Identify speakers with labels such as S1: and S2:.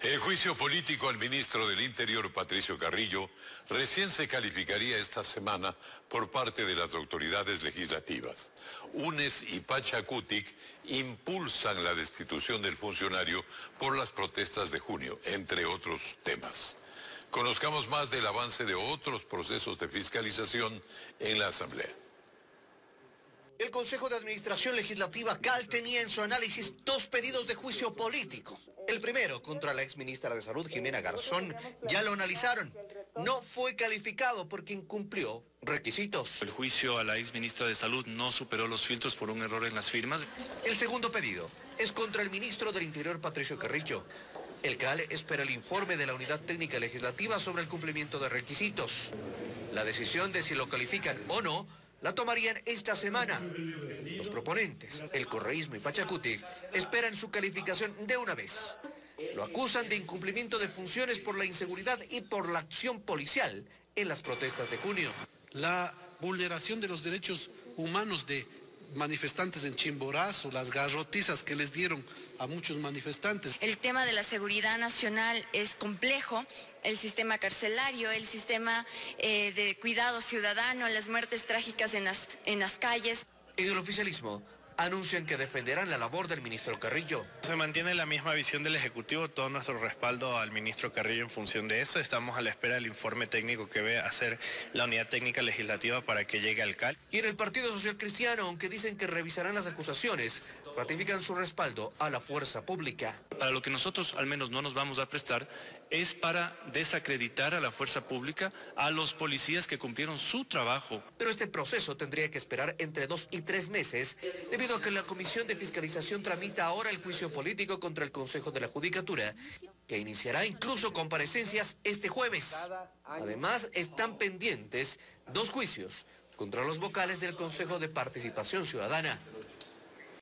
S1: El juicio político al ministro del Interior, Patricio Carrillo, recién se calificaría esta semana por parte de las autoridades legislativas. UNES y Pachacutic impulsan la destitución del funcionario por las protestas de junio, entre otros temas. Conozcamos más del avance de otros procesos de fiscalización en la Asamblea.
S2: El Consejo de Administración Legislativa CAL tenía en su análisis dos pedidos de juicio político. El primero, contra la exministra de Salud, Jimena Garzón, ya lo analizaron. No fue calificado porque incumplió requisitos.
S3: El juicio a la exministra de Salud no superó los filtros por un error en las firmas.
S2: El segundo pedido es contra el ministro del Interior, Patricio Carrillo. El CAL espera el informe de la Unidad Técnica Legislativa sobre el cumplimiento de requisitos. La decisión de si lo califican o no la tomarían esta semana. Los proponentes, el correísmo y Pachacuti, esperan su calificación de una vez. Lo acusan de incumplimiento de funciones por la inseguridad y por la acción policial en las protestas de junio.
S4: La vulneración de los derechos humanos de manifestantes en Chimborazo, las garrotizas que les dieron a muchos manifestantes.
S5: El tema de la seguridad nacional es complejo, el sistema carcelario, el sistema eh, de cuidado ciudadano, las muertes trágicas en las, en las calles.
S2: En el oficialismo anuncian que defenderán la labor del ministro Carrillo.
S6: Se mantiene la misma visión del Ejecutivo, todo nuestro respaldo al ministro Carrillo en función de eso. Estamos a la espera del informe técnico que ve hacer la unidad técnica legislativa para que llegue al CAL.
S2: Y en el Partido Social Cristiano, aunque dicen que revisarán las acusaciones, ratifican su respaldo a la fuerza pública.
S3: Para lo que nosotros al menos no nos vamos a prestar es para desacreditar a la fuerza pública, a los policías que cumplieron su trabajo.
S2: Pero este proceso tendría que esperar entre dos y tres meses, debido a que la Comisión de Fiscalización tramita ahora el juicio político contra el Consejo de la Judicatura, que iniciará incluso comparecencias este jueves. Además, están pendientes dos juicios contra los vocales del Consejo de Participación Ciudadana.